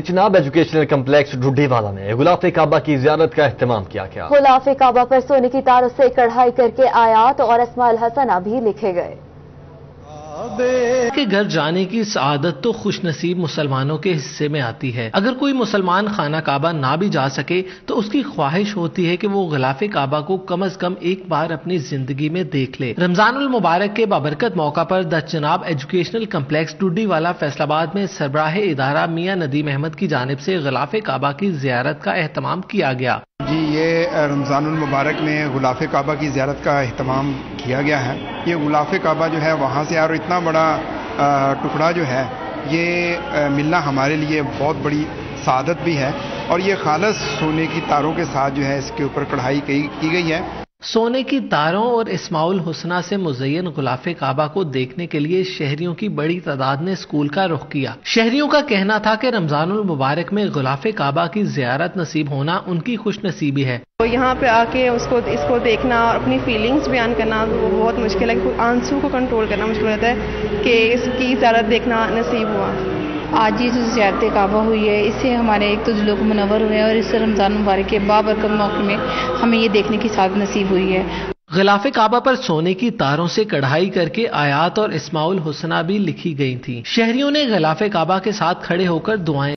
جناب educational complex ڈڈی والا میں غلاف کعبہ کی زیارت کا اہتمام کیا گیا۔ غلاف کعبہ پر سونے کی تاروں سے کڑھائی کر کے آیات اور اسماعیل حسنہ بھی لکھے گئے۔ کے گھر جانے کی سعادت تو خوش نصیب مسلمانوں کے حصے میں آتی ہے۔ اگر کوئی مسلمان خانہ کعبہ نہ بھی جا سکے، تو اس کی خواہش ہوتی ہے کہ وہ غلاف کعبہ کو کم از کم ایک بار اپنی زندگی میں دیکھ لے۔ رمضان المبارک کے بابرکت موقع پر د جناب ایجوکیشنل کمپلیکس ٹوڈی والا فیصل آباد میں سربراہ ادارہ میاں ندیم احمد کی جانب سے غلاف کعبہ کی زیارت کا اہتمام کیا گیا۔ جی یہ رمضان المبارک میں غلاف کعبہ کی زیارت کا اہتمام کیا گیا ہے۔ یہ غلاف کعبہ جو ہے وہاں سے، اور اتنا بڑا ٹکڑا جو ہے، یہ ملنا ہمارے لیے بہت بڑی سعادت بھی ہے۔ اور یہ خالص سونے کی تاروں کے ساتھ جو ہے اس کے اوپر کڑھائی کی گئی ہے۔ سونے کی تاروں اور اسماعیل حسنہ سے مزین غلاف کعبہ کو دیکھنے کے لیے شہریوں کی بڑی تعداد نے اسکول کا رخ کیا۔ شہریوں کا کہنا تھا کہ رمضان المبارک میں غلاف کعبہ کی زیارت نصیب ہونا ان کی خوش نصیبی ہے۔ یہاں پہ آ کے اس کو اس کو دیکھنا اور اپنی فیلنگز بیان کرنا وہ بہت مشکل ہے آنسو کو کنٹرول کرنا مشکل ہوتا ہے کہ اس کی زیارت دیکھنا نصیب ہوا۔ آج جی یہ جو زیارت کعبہ ہوئی ہے۔ اس سے ہمارے ایک تو دلوں کو منور ہوئے ہیں اور اس سے رمضان مبارک کے بابرکت موقع میں ہمیں یہ دیکھنے کی سعادت نصیب ہوئی ہے۔ غلاف کعبہ پر سونے کی تاروں سے کڑھائی کر کے آیات اور اسماعیل حسنہ بھی لکھی گئی تھی شہریوں نے غلاف کعبہ کے ساتھ کھڑے ہو کر دعائیں